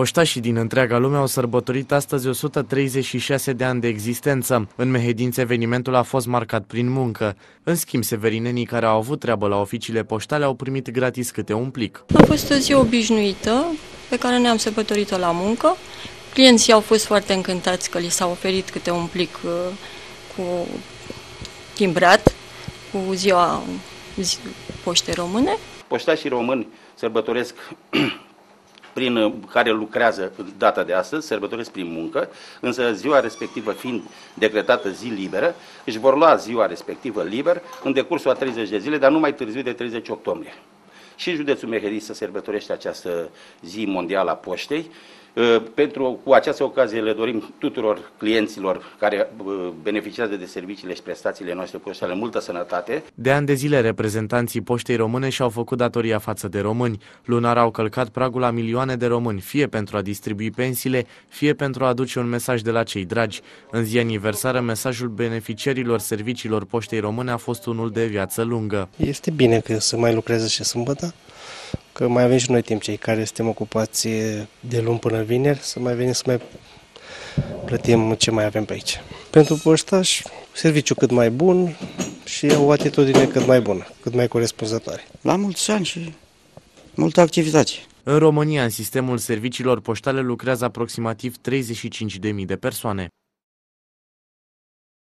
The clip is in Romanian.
Poștașii din întreaga lume au sărbătorit astăzi 136 de ani de existență. În Mehedințe evenimentul a fost marcat prin muncă. În schimb, severinenii care au avut treabă la oficiile poștale au primit gratis câte un plic. A fost o zi obișnuită pe care ne-am sărbătorit-o la muncă. Clienții au fost foarte încântați că li s-a oferit câte un plic uh, cu timbrat, cu ziua zi, poște române. Poștașii români sărbătoresc prin uh, care lucrează data de astăzi, sărbătoresc prin muncă, însă ziua respectivă fiind decretată zi liberă, își vor lua ziua respectivă liber în decursul a 30 de zile, dar nu mai târziu de 30 octombrie. Și județul Mehedinți să sărbătorește această zi mondială a poștei, Uh, pentru, cu această ocazie le dorim tuturor clienților care uh, beneficiază de serviciile și prestațiile noastre poștale multă sănătate. De ani de zile, reprezentanții poștei române și-au făcut datoria față de români. Lunar au călcat pragul la milioane de români, fie pentru a distribui pensiile, fie pentru a aduce un mesaj de la cei dragi. În zi aniversară, mesajul beneficiarilor serviciilor poștei române a fost unul de viață lungă. Este bine că să mai lucreze și sâmbătă, că mai avem și noi timp, cei care suntem ocupați de luni până vineri, să mai venim să mai plătim ce mai avem pe aici. Pentru poștaș, serviciu cât mai bun și o atitudine cât mai bună, cât mai corespunzătoare. La mulți ani și multă activitate. În România, în sistemul serviciilor poștale lucrează aproximativ 35.000 de persoane.